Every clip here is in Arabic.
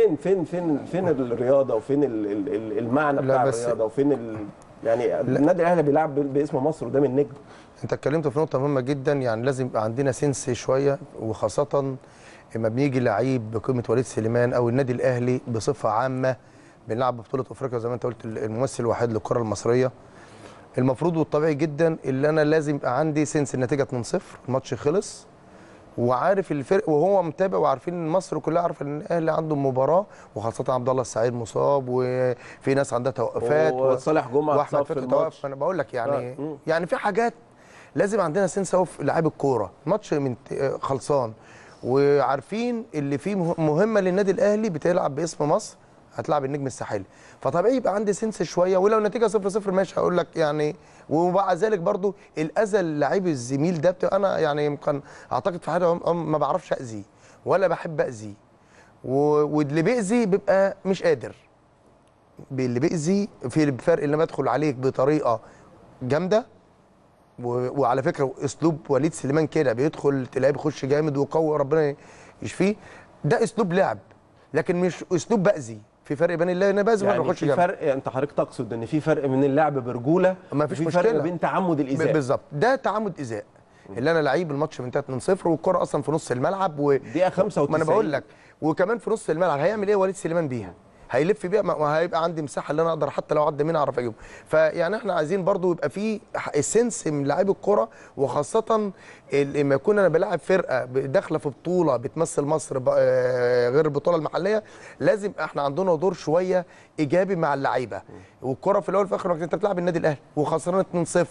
فين فين فين فين الرياضة وفين ال- ال- ال- المعنى بتاع الرياضة وفين ال... يعني النادي الأهلي بيلعب باسم مصر قدام النجم انت اتكلمت في نقطة مهمة جدا يعني لازم يبقى عندنا سنس شوية وخاصة لما بيجي لعيب بقيمة وليد سليمان أو النادي الأهلي بصفة عامة بنلعب بطوله أفريقيا زي ما انت قلت الممثل الوحيد للكرة المصرية. المفروض والطبيعي جدا اللي أنا لازم يبقى عندي سنس النتيجة 2-0 الماتش خلص. وعارف الفرق وهو متابع وعارفين إن مصر كلها عارفة إن الأهلي عنده مباراة وخاصة عبد الله السعيد مصاب وفي ناس عندها توقفات وصالح جمعة وأحمد فتحي توقف. أنا بقول لك يعني آه،. يعني في حاجات لازم عندنا سنس أوي في لعيب الكورة. ماتش من آه، خلصان. وعارفين اللي فيه مه- مهمة للنادي الأهلي بتلعب باسم مصر. هتلعب النجم الساحلي. فطبيعي يبقى عندي سنس شوية ولو النتيجه 0 0 ماشي هقول لك يعني ومع ذلك برضو الاذى اللعيب الزميل ده أنا يعني يمكن أعتقد في حاجة ما بعرفش أذيه ولا بحب أذيه. واللي بيأذي بيبقى مش قادر. اللي بيأذي في الفرق اللي بدخل عليك بطريقة جامدة وعلى فكرة أسلوب وليد سليمان كده بيدخل تلاقيه بيخش جامد وقوي ربنا يشفيه. ده أسلوب لعب لكن مش أسلوب بأذي. في فرق بين أنا باذي يعني بخش في فرق أنت حضرتك تقصد إن في فرق من اللعب برجولة ما فيش وفي فرق. بين تعمد الايذاء بالظبط. ده تعمد ايذاء اللي أنا لعيب الماتش من 3 0 والكرة أصلا في نص الملعب و... دقيقة 95 ما أنا بقول لك. وكمان في نص الملعب هيعمل إيه وليد سليمان بيها؟ هيلف بيها وهيبقى عندي مساحة اللي أنا أقدر حتى لو عدى منها أعرف أجيبه. فيعني إحنا عايزين برضو يبقى في السنس من لعيب الكره وخاصة لما يكون أنا بلاعب فرقة داخلة في بطولة بتمثل مصر آه، غير البطولة المحلية لازم إحنا عندنا دور شوية إيجابي مع اللعيبة. والكره في الأول وفي الآخر أنت بتلعب النادي الأهلي وخسران 2-0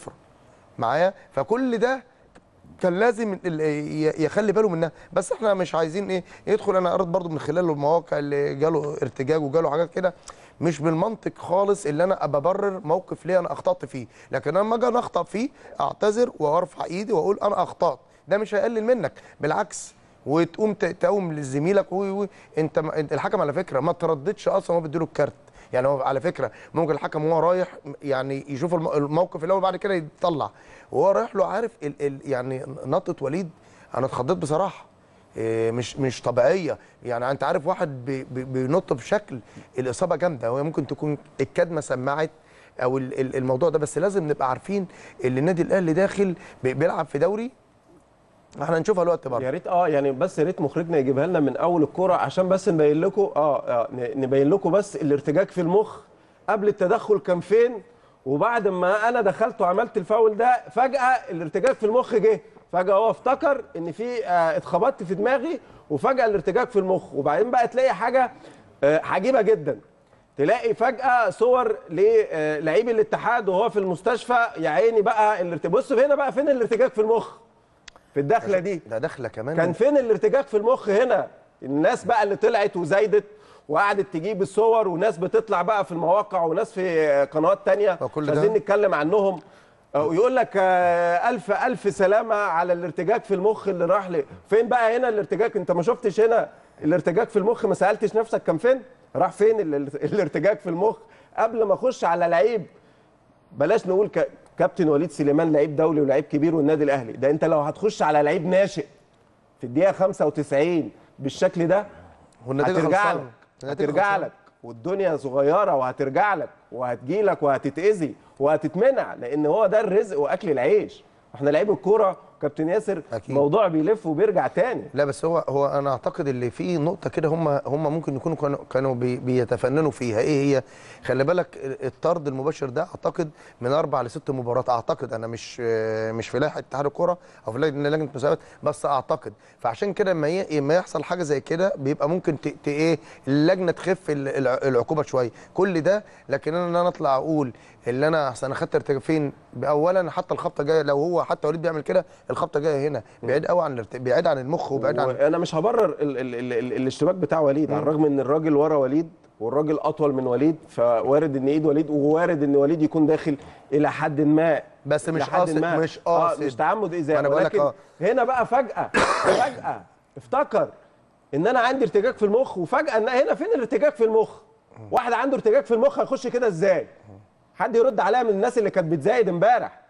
معايا؟ فكل ده كان لازم يخلي باله منها. بس إحنا مش عايزين إيه يدخل أنا قريت برضو من خلال المواقع اللي جاله ارتجاج وجاله حاجات كده مش بالمنطق خالص اللي أنا ابقى موقف ليه أنا اخطأت فيه. لكن أنا لما أجي أنا اخطأ فيه اعتذر وارفع ايدي واقول أنا اخطأت. ده مش هيقلل منك. بالعكس وتقوم تقوم لزميلك انت الحكم على فكرة ما ترددش أصلا وهو بيديله الكارت. يعني هو على فكرة ممكن الحكم وهو رايح يعني يشوف الم- الموقف الأول بعد كده يطلع. وهو رايح له عارف ال ال يعني نطة وليد أنا اتخضيت بصراحة. إيه، مش مش طبيعية. يعني أنت عارف واحد بي- بي- بينط بشكل الإصابة جامدة. وهي ممكن تكون الكدمة سمعت أو ال- ال- الموضوع ده بس لازم نبقى عارفين إن النادي الأهلي داخل بي- بيلعب في دوري إحنا هنشوفها الوقت برضه. يا ريت آه يعني بس يا ريت مخرجنا يجيبها لنا من أول الكوره عشان بس نبين لكم آه, آه نبين لكم بس الارتجاج في المخ. قبل التدخل كان فين؟ وبعد ما أنا دخلت وعملت الفاول ده فجأة الارتجاج في المخ جه. فجأة هو افتكر إن في آه اتخبطت في دماغي وفجأة الارتجاج في المخ. وبعدين بقى تلاقي حاجة آه عجيبة جدا. تلاقي فجأة صور للعيب الاتحاد وهو في المستشفى. يا عيني بقى الارتجاج بص هنا بقى فين الارتجاج في المخ؟ في الدخلة دي. ده داخله كمان كان فين الارتجاج في المخ هنا؟ الناس بقى اللي طلعت وزايدت وقعدت تجيب الصور وناس بتطلع بقى في المواقع وناس في قنوات تانية مش ده- عايزين نتكلم عنهم. ويقول لك آه، ألف ألف سلامة على الارتجاج في المخ اللي راح لي. فين بقى هنا الارتجاج؟ انت ما شفتش هنا الارتجاج في المخ؟ ما سألتش نفسك كان فين؟ راح فين ال- ال- الارتجاج في المخ؟ قبل ما أخش على لعيب بلاش نقول ك... كابتن وليد سليمان لعيب دولي ولعيب كبير والنادي الأهلي ده أنت لو هتخش على لعيب ناشئ في الدقيقة 95 بالشكل ده هترجع. لك هترجع. لك والدنيا صغيرة وهترجع لك وهتجي لك وهتتأذي وهتتمنع لأن هو ده الرزق وأكل العيش إحنا لعيب الكورة كابتن ياسر أكيد. موضوع بيلف وبيرجع تاني. لا بس هو هو أنا أعتقد اللي في نقطة كده هم هم ممكن يكونوا كانوا كانوا بي بيتفننوا فيها. إيه هي؟ خلي بالك الطرد المباشر ده أعتقد من أربع لست مباريات أعتقد أنا مش مش في لائحة اتحاد الكورة أو في لجنة المسابقات بس أعتقد. فعشان كده لما ي- لما يحصل حاجة زي كده بيبقى ممكن إيه اللجنة تخف ال- الع- العقوبة شوية. كل ده لكن أنا ان أنا أطلع أقول اللي أنا احسن أنا خدت ارتجاع فين اولا حتى الخبطة جاية لو هو حتى وليد بيعمل كده الخبطة جاية هنا بعيد قوي عن بعيد عن المخ وبعيد عن وأنا مش هبرر ال ال ال ال الاشتباك بتاع وليد على الرغم إن الراجل ورا وليد والراجل أطول من وليد فوارد إن إيد وليد ووارد إن وليد يكون داخل إلى حد ما بس مش حد قاصد-. مش آه قاصد. مش تعمد ما ايذاء أنا بقول لك آه. هنا بقى فجأة فجأة افتكر إن أنا عندي ارتجاج في المخ وفجأة إن هنا فين الارتجاج في المخ واحد عنده ارتجاج في المخ هيخش كده إزاي حد يرد عليا من الناس اللي كانت بتزايد إمبارح